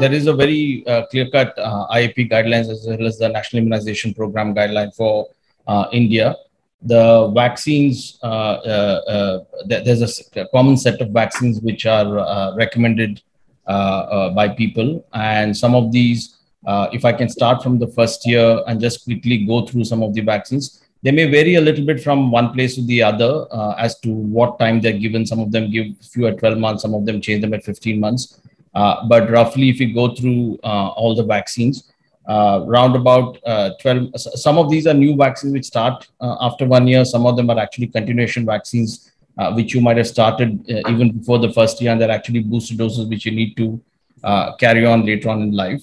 there is a very uh, clear-cut uh, IAP guidelines as well as the National Immunization Program guideline for uh, India. The vaccines, uh, th- there's a, a, common set of vaccines which are recommended by people, and some of these, if I can start from the first year and just quickly go through some of the vaccines, they may vary a little bit from one place to the other uh, as to what time they're given. Some of them give few at 12 months, some of them change them at 15 months. Uh, but roughly, if you go through uh, all the vaccines, uh, round about uh, 12, some of these are new vaccines which start uh, after one year. Some of them are actually continuation vaccines, which you might have started even before the first year, and they're actually booster doses which you need to carry on later on in life.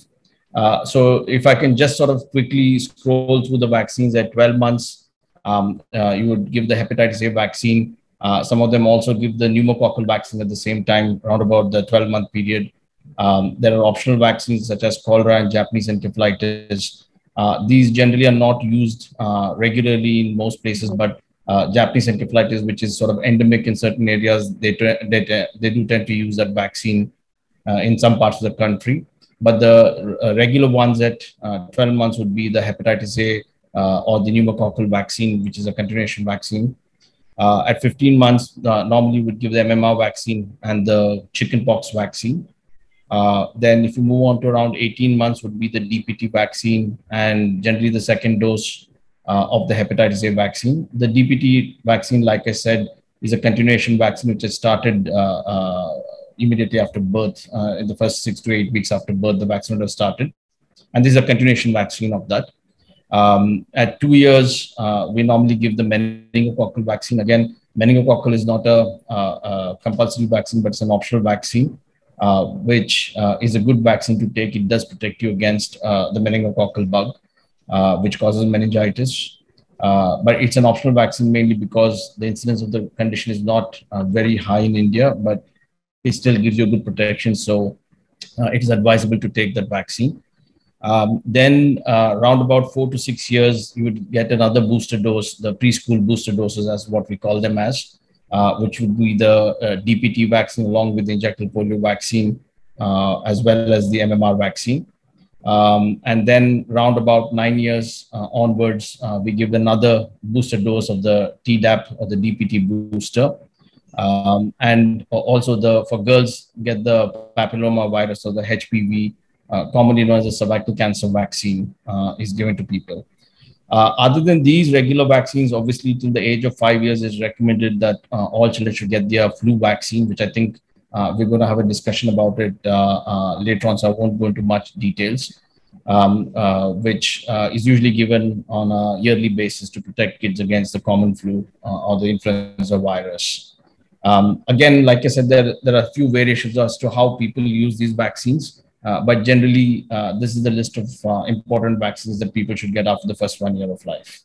so if I can just sort of quickly scroll through the vaccines at 12 months, um, uh, you would give the hepatitis A vaccine. Uh, some of them also give the pneumococcal vaccine at the same time, around about the 12 month period. Um, there are optional vaccines such as cholera and Japanese encephalitis. Uh, these generally are not used uh, regularly in most places, but uh, Japanese encephalitis, which is sort of endemic in certain areas, they, they, they do tend to use that vaccine uh, in some parts of the country. But the regular ones at 12 months would be the hepatitis A, uh, or the pneumococcal vaccine, which is a continuation vaccine. Uh, at 15 months, uh, normally would give the MMR vaccine and the chickenpox vaccine. Uh, then if you move on to around 18 months would be the DPT vaccine and generally the second dose uh, of the hepatitis A vaccine. The DPT vaccine, like I said, is a continuation vaccine which is started uh, immediately after birth. in the first six to eight weeks after birth, the vaccine would have started. And this is a continuation vaccine of that. Um, at two years, uh, we normally give the meningococcal vaccine. Again, meningococcal is not a, a, a compulsory vaccine, but it's an optional vaccine, uh, which uh, is a good vaccine to take. It does protect you against uh, the meningococcal bug, uh, which causes meningitis. Uh, but it's an optional vaccine mainly because the incidence of the condition is not very high in India, but it still gives you good protection. So it is advisable to take that vaccine. Um, then uh, around about four to six years, you would get another booster dose, the preschool booster doses, as what we call them as, uh, which would be the uh, DPT vaccine along with the injectable polio vaccine, uh, as well as the MMR vaccine. Um, and then round about nine years uh, onwards, uh, we give another booster dose of the Tdap or the DPT booster. Um, and also the for girls get the papilloma virus or the HPV uh, commonly known as a cervical cancer vaccine, uh, is given to people. Uh, other than these regular vaccines, obviously, till the age of five years, is recommended that uh, all children should get their flu vaccine, which I think uh, we're going to have a discussion about it uh, later on, so I won't go into much details. Um, which is usually given on a yearly basis to protect kids against the common flu or the influenza virus. Um, again, like I said, there, there are a few variations as to how people use these vaccines. Uh, but generally, uh, this is the list of uh, important vaccines that people should get after the first one year of life.